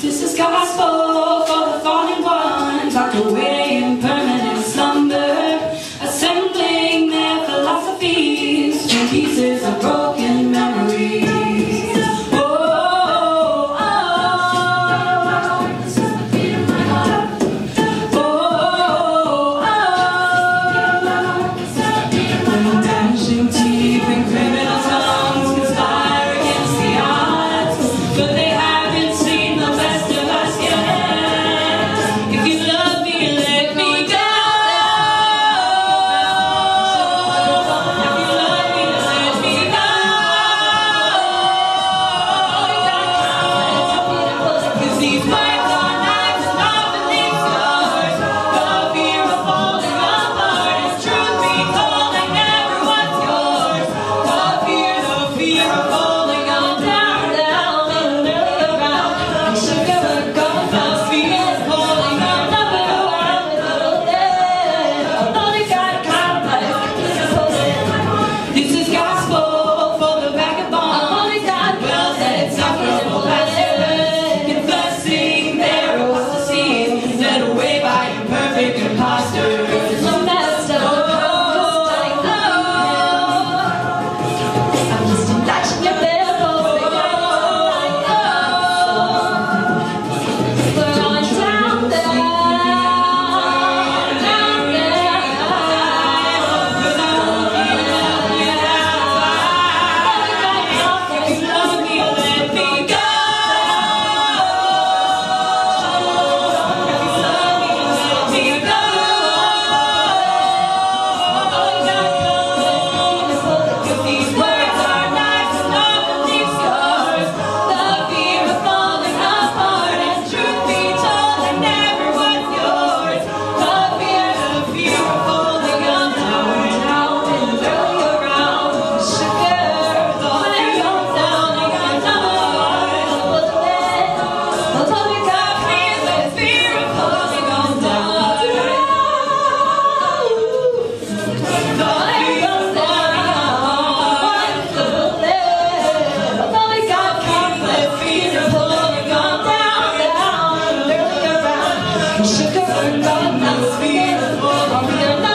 This is gospel for the fallen ones, tucked away in permanent slumber, assembling their philosophies from pieces of broken. Turned on my speed,